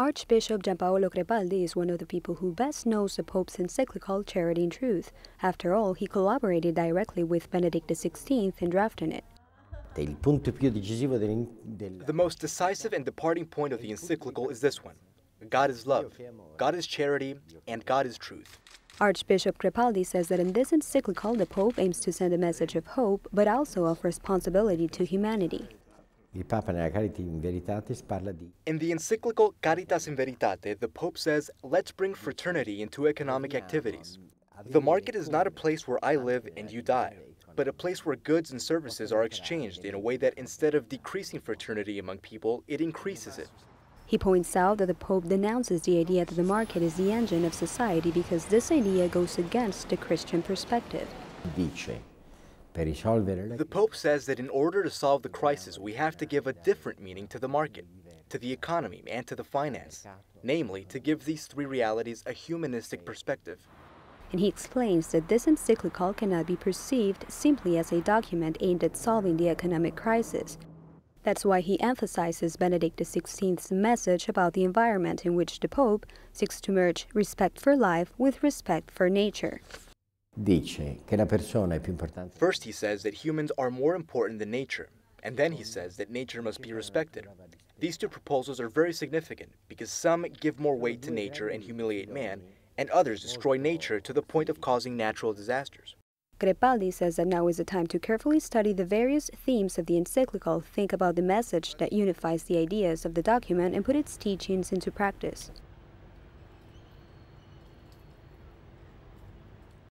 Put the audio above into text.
Archbishop Giampaolo Crepaldi is one of the people who best knows the Pope's encyclical Charity in Truth. After all, he collaborated directly with Benedict XVI in drafting it. The most decisive and departing point of the encyclical is this one God is love, God is charity, and God is truth. Archbishop Crepaldi says that in this encyclical, the Pope aims to send a message of hope, but also of responsibility to humanity. In Veritatis parla di In the encyclical Caritas in Veritate, the Pope says, let's bring fraternity into economic activities. The market is not a place where I live and you die, but a place where goods and services are exchanged in a way that instead of decreasing fraternity among people, it increases it. He points out that the Pope denounces the idea that the market is the engine of society because this idea goes against the Christian perspective. dice per risolvere The Pope says that in order to solve the crisis, we have to give a different meaning to the market, to the economy, and to the finance, namely, to give these three realities a humanistic perspective. And he explains that this encyclical cannot be perceived simply as a document aimed at solving the economic crisis. That's why he emphasizes Benedict XVI's message about the environment in which the Pope seeks to merge respect for life with respect for nature. First, he says that humans are more important than nature, and then he says that nature must be respected. These two proposals are very significant because some give more weight to nature and humiliate man, and others destroy nature to the point of causing natural disasters. Crepaldi says that now is the time to carefully study the various themes of the encyclical, think about the message that unifies the ideas of the document, and put its teachings into practice.